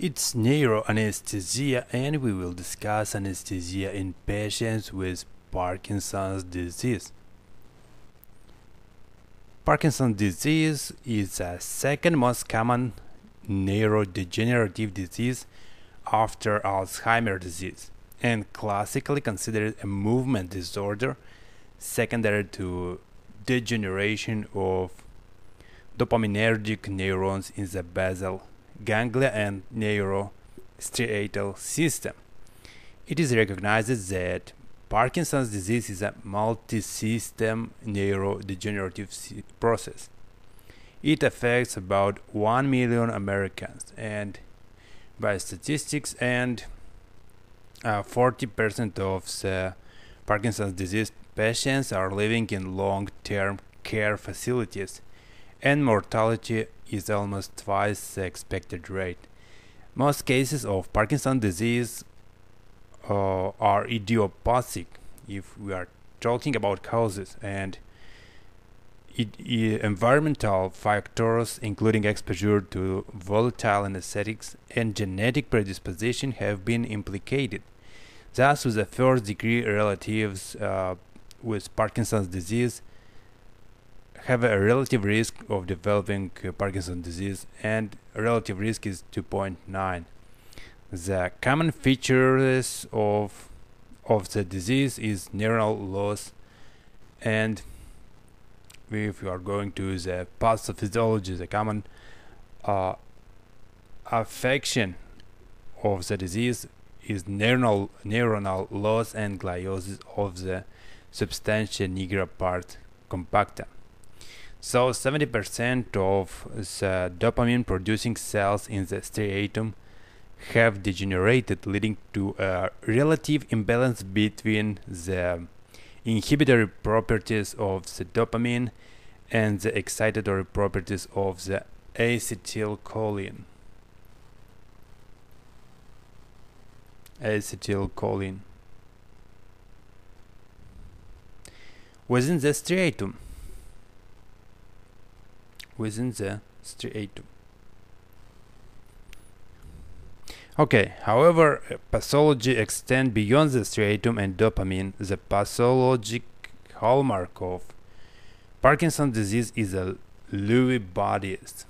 It's neuroanesthesia, and we will discuss anesthesia in patients with Parkinson's disease. Parkinson's disease is the second most common neurodegenerative disease after Alzheimer's disease and classically considered a movement disorder secondary to degeneration of dopaminergic neurons in the basal ganglia and nigrostriatal system. It is recognized that Parkinson's disease is a multi-system neurodegenerative process. It affects about 1 million Americans and by statistics and uh, 40% of the Parkinson's disease patients are living in long-term care facilities and mortality is almost twice the expected rate. Most cases of Parkinson's disease uh, are idiopathic if we are talking about causes and it, it, environmental factors including exposure to volatile anesthetics and genetic predisposition have been implicated. Thus, with the first degree relatives uh, with Parkinson's disease have a relative risk of developing uh, Parkinson's disease and relative risk is 2.9. The common features of of the disease is neural loss and if you are going to the pathophysiology, the common uh, affection of the disease is neuronal neuronal loss and gliosis of the substantia nigra pars compacta. So 70% of the dopamine producing cells in the striatum have degenerated, leading to a relative imbalance between the inhibitory properties of the dopamine and the excitatory properties of the acetylcholine. Acetylcholine. Within the striatum, within the striatum. Okay, however, pathology extends beyond the striatum and dopamine. The pathologic hallmark of Parkinson's disease is a Lewy bodies.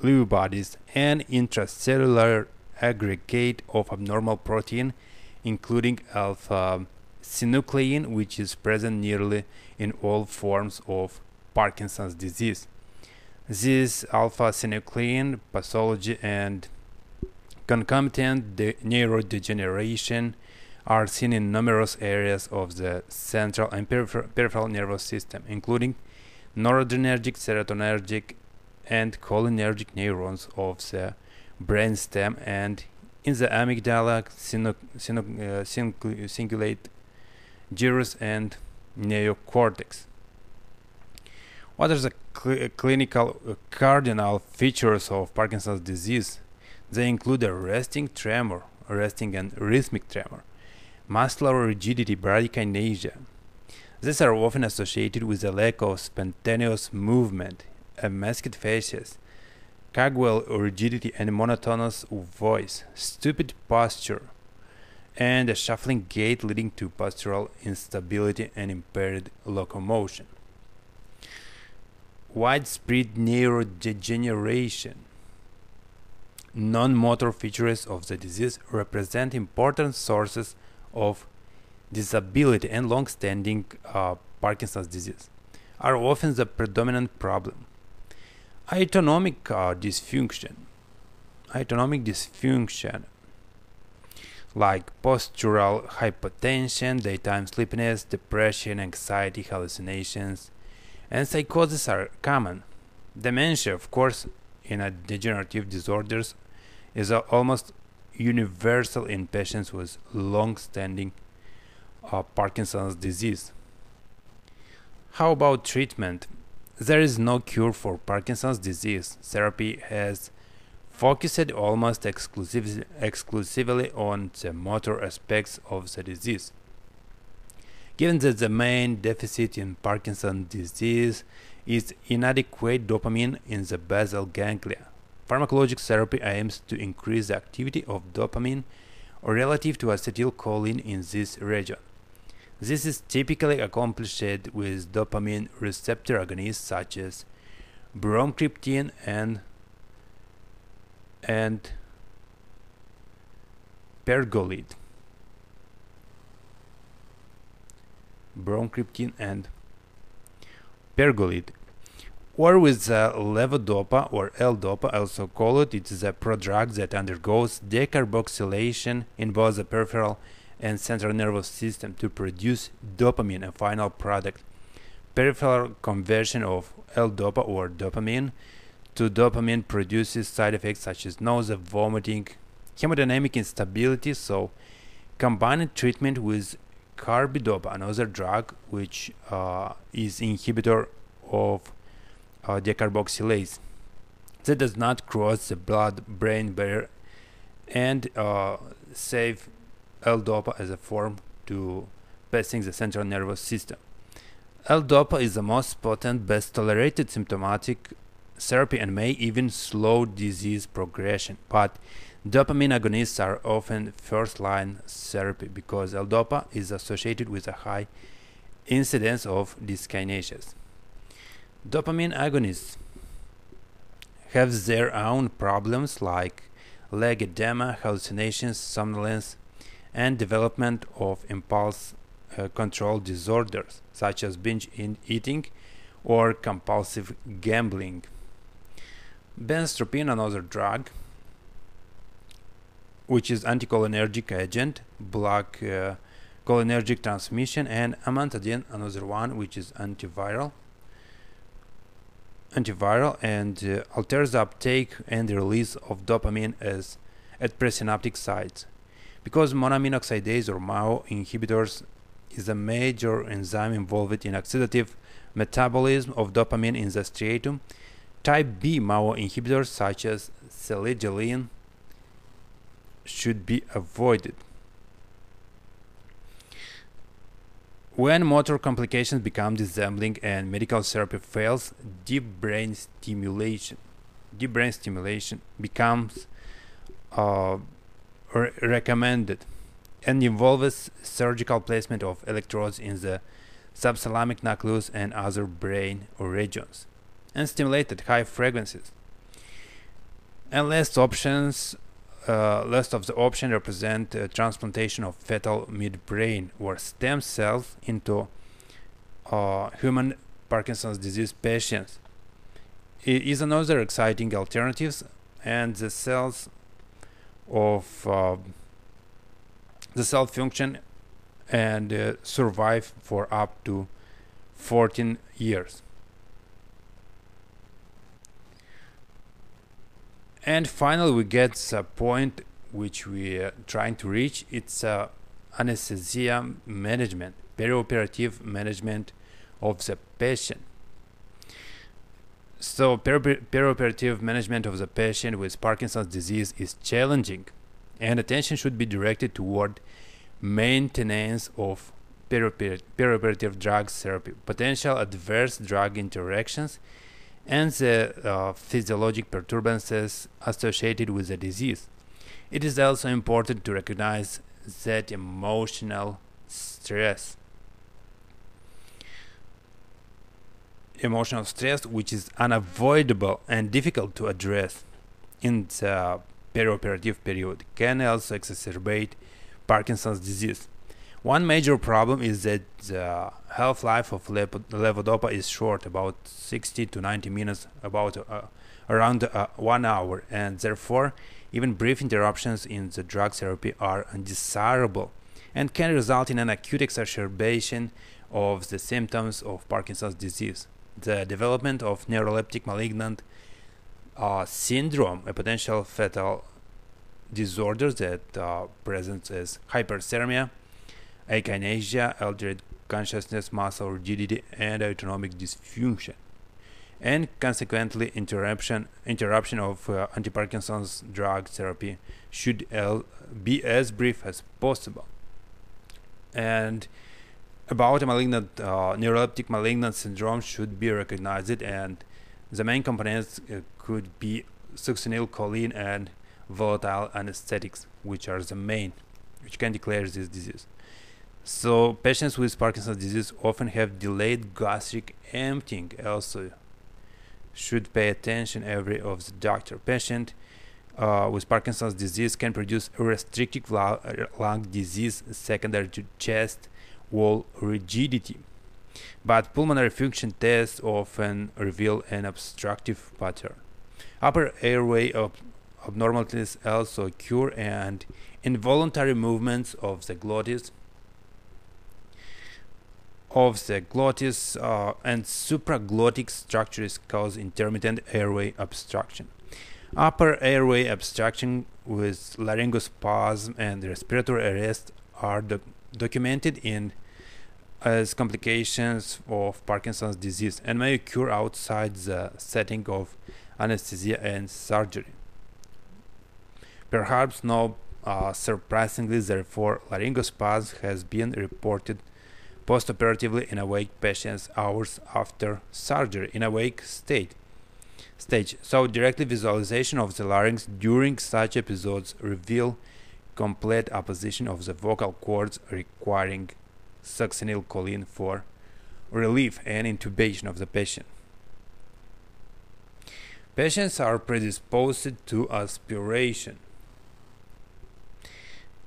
Lewy bodies, an intracellular aggregate of abnormal protein, including alpha synuclein, which is present nearly in all forms of Parkinson's disease. This alpha synuclein pathology and concomitant neurodegeneration are seen in numerous areas of the central and peripher peripheral nervous system, including noradrenergic, serotonergic, and cholinergic neurons of the brainstem and in the amygdala, uh, cingulate gyrus, and neocortex. What are the cl clinical uh, cardinal features of Parkinson's disease? They include a resting tremor, resting and rhythmic tremor, muscular rigidity, bradykinesia. These are often associated with a lack of spontaneous movement, a masked faces, cogwheel rigidity and monotonous voice, stupid posture, and a shuffling gait leading to postural instability and impaired locomotion widespread neurodegeneration. Non-motor features of the disease represent important sources of disability and long-standing uh, Parkinson's disease are often the predominant problem. Autonomic uh, dysfunction, autonomic dysfunction like postural hypotension, daytime sleepiness, depression, anxiety, hallucinations, and psychosis are common. Dementia, of course, in degenerative disorders is almost universal in patients with long-standing uh, Parkinson's disease. How about treatment? There is no cure for Parkinson's disease. Therapy has focused almost exclusively on the motor aspects of the disease. Given that the main deficit in Parkinson's disease is inadequate dopamine in the basal ganglia, Pharmacologic therapy aims to increase the activity of dopamine relative to acetylcholine in this region. This is typically accomplished with dopamine receptor agonists such as bromocriptine and and pergolide. Bromocriptine and pergolide or with uh, levodopa or L-dopa, also called it. it is a prodrug that undergoes decarboxylation in both the peripheral and central nervous system to produce dopamine, a final product. Peripheral conversion of L-dopa or dopamine to dopamine produces side effects such as nausea, vomiting, hemodynamic instability. So, combined treatment with carbidopa, another drug which uh, is inhibitor of uh, decarboxylase that does not cross the blood-brain barrier and uh, save L-dopa as a form to passing the central nervous system. L-dopa is the most potent, best tolerated symptomatic therapy and may even slow disease progression. But dopamine agonists are often first-line therapy because L-dopa is associated with a high incidence of dyskinesias. Dopamine agonists have their own problems like leg edema, hallucinations, somnolence, and development of impulse uh, control disorders such as binge eating or compulsive gambling. Benztropine, another drug, which is anticholinergic agent, block uh, cholinergic transmission, and amantadine, another one, which is antiviral antiviral and uh, alters the uptake and the release of dopamine as at presynaptic sites. Because monoamine oxidase or MAO inhibitors is a major enzyme involved in oxidative metabolism of dopamine in the striatum, type B MAO inhibitors such as selegiline should be avoided. When motor complications become disabling and medical therapy fails, deep brain stimulation, deep brain stimulation becomes uh, re recommended and involves surgical placement of electrodes in the subthalamic nucleus and other brain regions, and stimulate at high frequencies. And last options uh, list of the options represent uh, transplantation of fetal midbrain or stem cells into uh, human Parkinson's disease patients. It is another exciting alternatives, and the cells of uh, the cell function and uh, survive for up to 14 years. And finally we get a point which we are trying to reach. It's uh, anesthesia management perioperative management of the patient. So perioperative management of the patient with Parkinson's disease is challenging and attention should be directed toward maintenance of perioperative drug therapy. Potential adverse drug interactions and the uh, physiologic perturbances associated with the disease. It is also important to recognize that emotional stress. Emotional stress, which is unavoidable and difficult to address in the perioperative period, can also exacerbate Parkinson's disease. One major problem is that the half-life of levodopa is short, about 60 to 90 minutes, about uh, around uh, one hour, and therefore even brief interruptions in the drug therapy are undesirable and can result in an acute exacerbation of the symptoms of Parkinson's disease. The development of neuroleptic malignant uh, syndrome, a potential fatal disorder that uh, presents as hyperthermia, akinesia, altered consciousness, muscle rigidity, and autonomic dysfunction, and consequently interruption interruption of uh, anti-Parkinson's drug therapy should be as brief as possible. And about a malignant uh, neuroleptic malignant syndrome should be recognized, and the main components uh, could be succinylcholine and volatile anesthetics, which are the main, which can declare this disease. So patients with Parkinson's disease often have delayed gastric emptying. Also, should pay attention every of the doctor. Patient uh, with Parkinson's disease can produce restrictive lung disease secondary to chest wall rigidity. But pulmonary function tests often reveal an obstructive pattern. Upper airway ob- abnormalities also occur and involuntary movements of the glottis of the glottis uh, and supraglottic structures cause intermittent airway obstruction. Upper airway obstruction with laryngospasm and respiratory arrest are doc- documented in as complications of Parkinson's disease and may occur outside the setting of anesthesia and surgery. Perhaps not uh, surprisingly, therefore, laryngospasm has been reported postoperatively in awake patients hours after surgery in awake state stage. So directly visualization of the larynx during such episodes reveal complete apposition of the vocal cords requiring succinylcholine for relief and intubation of the patient. Patients are predisposed to aspiration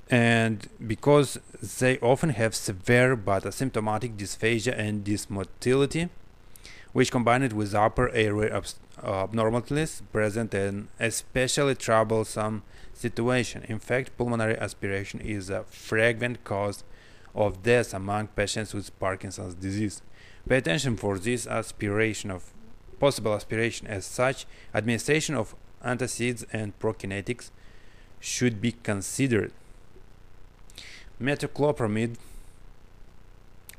and because they often have severe but asymptomatic dysphagia and dysmotility, which combined with upper airway uh, abnormalities present in especially troublesome situation. In fact, pulmonary aspiration is a frequent cause of death among patients with Parkinson's disease. Pay attention for this aspiration of possible aspiration as such administration of antacids and prokinetics should be considered metoclopramide.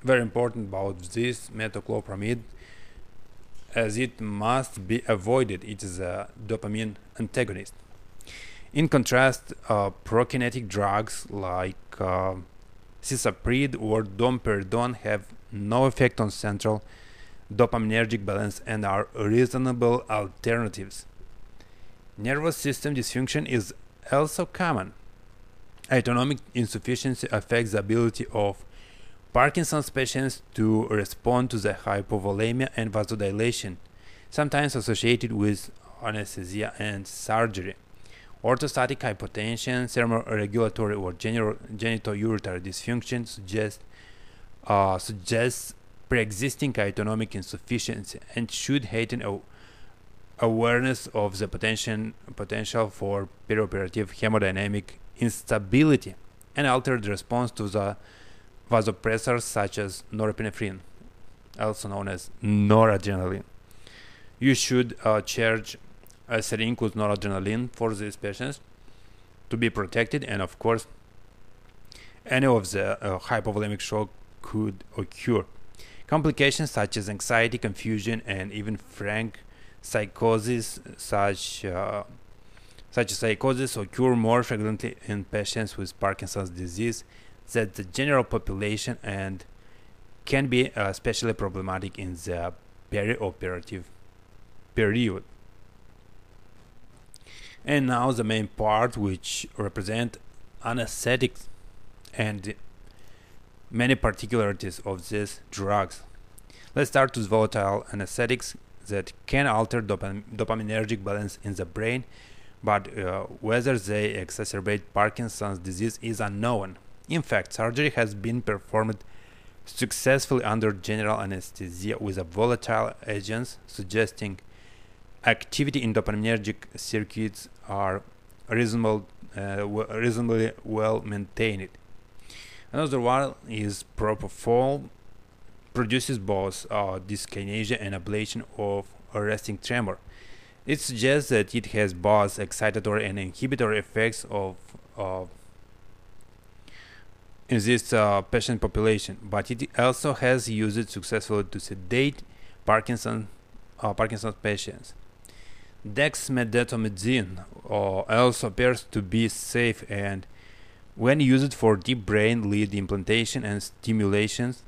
Very important about this metoclopramide as it must be avoided. It is a dopamine antagonist. In contrast uh, prokinetic drugs like uh, or domperidone have no effect on central dopaminergic balance and are reasonable alternatives. Nervous system dysfunction is also common autonomic insufficiency affects the ability of Parkinson's patients to respond to the hypovolemia and vasodilation, sometimes associated with anesthesia and surgery. Orthostatic hypotension, thermoregulatory or genitourinary dysfunction suggest, uh, suggests pre-existing autonomic insufficiency and should heighten a- awareness of the potential, potential for perioperative hemodynamic instability and altered response to the vasopressors such as norepinephrine, also known as noradrenaline. You should uh, charge a syringe with noradrenaline for these patients to be protected, and of course, any of the uh, hypovolemic shock could occur. Complications such as anxiety, confusion, and even frank psychosis, such uh, such psychosis occur more frequently in patients with Parkinson's disease than the general population and can be uh, especially problematic in the perioperative period. And now the main part which represent anesthetics and many particularities of these drugs. Let's start with volatile anesthetics that can alter dopam- dopaminergic balance in the brain but uh, whether they exacerbate Parkinson's disease is unknown. In fact, surgery has been performed successfully under general anesthesia with a volatile agents, suggesting activity in dopaminergic circuits are reasonable, uh, reasonably well maintained. Another one is propofol, produces both uh, dyskinesia and ablation of resting tremor. It suggests that it has both excitatory and inhibitory effects of uh, in this uh, patient population, but it also has used it successfully to sedate Parkinson, uh, Parkinson's patients. Dexmedetomidine uh, also appears to be safe and when used for deep brain lead implantation and stimulations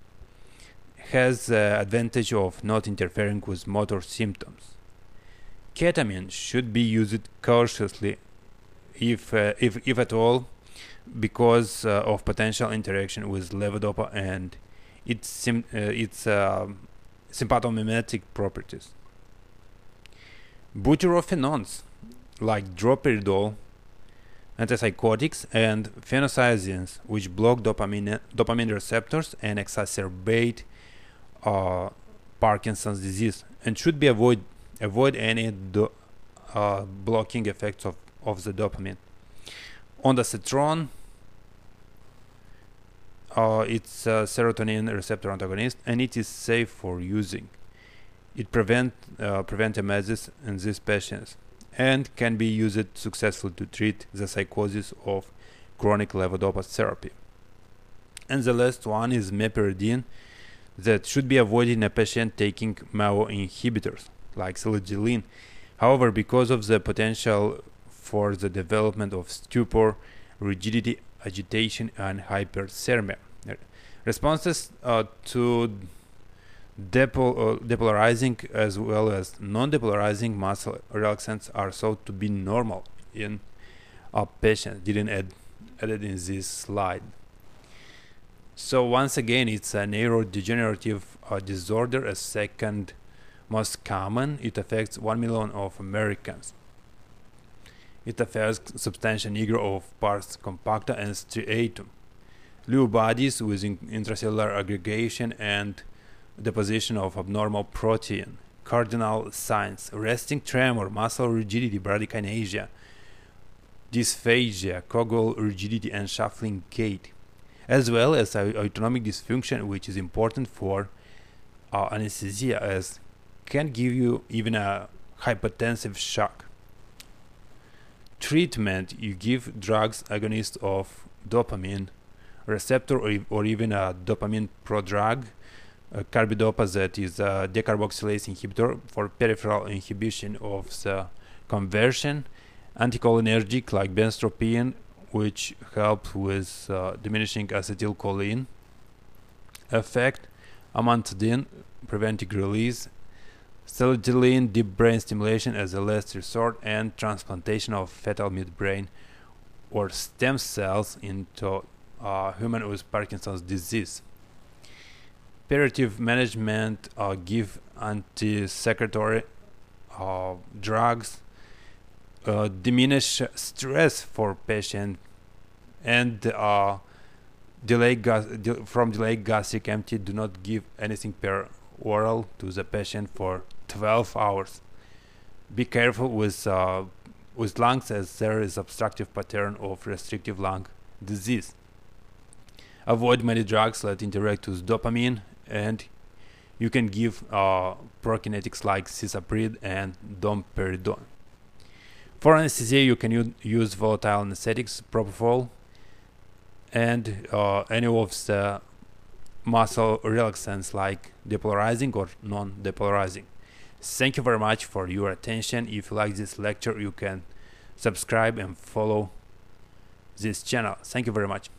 has the advantage of not interfering with motor symptoms. Ketamine should be used cautiously, if uh, if if at all, because uh, of potential interaction with levodopa and its sim- uh, its um, sympathomimetic properties. Butyrophenones, like droperidol, antipsychotics, and phenothiazines, which block dopamine dopamine receptors and exacerbate uh, Parkinson's disease, and should be avoid avoid any do, uh, blocking effects of, of the dopamine. Ondansetron, uh, it's a serotonin receptor antagonist, and it is safe for using. It prevent uh, prevent emesis in these patients, and can be used successfully to treat the psychosis of chronic levodopa therapy. And the last one is meperidine, that should be avoided in a patient taking MAO inhibitors like selegiline. However, because of the potential for the development of stupor, rigidity, agitation, and hyperthermia, responses uh, to depol- uh, depolarizing as well as non-depolarizing muscle relaxants are thought to be normal in a patient. Didn't add added in this slide. So once again, it's a neurodegenerative uh, disorder, a second most common. It affects 1 million of Americans. It affects substantia nigra of pars compacta and striatum. Lewy bodies with intracellular aggregation and deposition of abnormal protein. Cardinal signs resting tremor, muscle rigidity, bradykinesia, dysphagia, cogwheel rigidity, and shuffling gait as well as autonomic dysfunction, which is important for uh, anesthesia, as can give you even a hypotensive shock. Treatment you give drugs agonist of dopamine receptor or, or even a dopamine prodrug, a carbidopa that is a decarboxylase inhibitor for peripheral inhibition of the conversion, anticholinergic like benztropine which helps with uh, diminishing acetylcholine effect, amantadine, preventing release, selegiline, deep brain stimulation as a last resort, and transplantation of fetal midbrain or stem cells into uh, human with Parkinson's disease. Palliative management uh, give anti-secretory uh, drugs uh, diminish stress for patient and uh, delay gas de- from delayed gastric empty do not give anything per oral to the patient for 12 hours. Be careful with uh, with lungs as there is obstructive pattern of restrictive lung disease. Avoid many drugs that interact with dopamine and you can give uh, prokinetics like cisapride and domperidone. For anesthesia, you can use volatile anesthetics, propofol, and uh, any of the muscle relaxants like depolarizing or non-depolarizing. Thank you very much for your attention. If you like this lecture, you can subscribe and follow this channel. Thank you very much.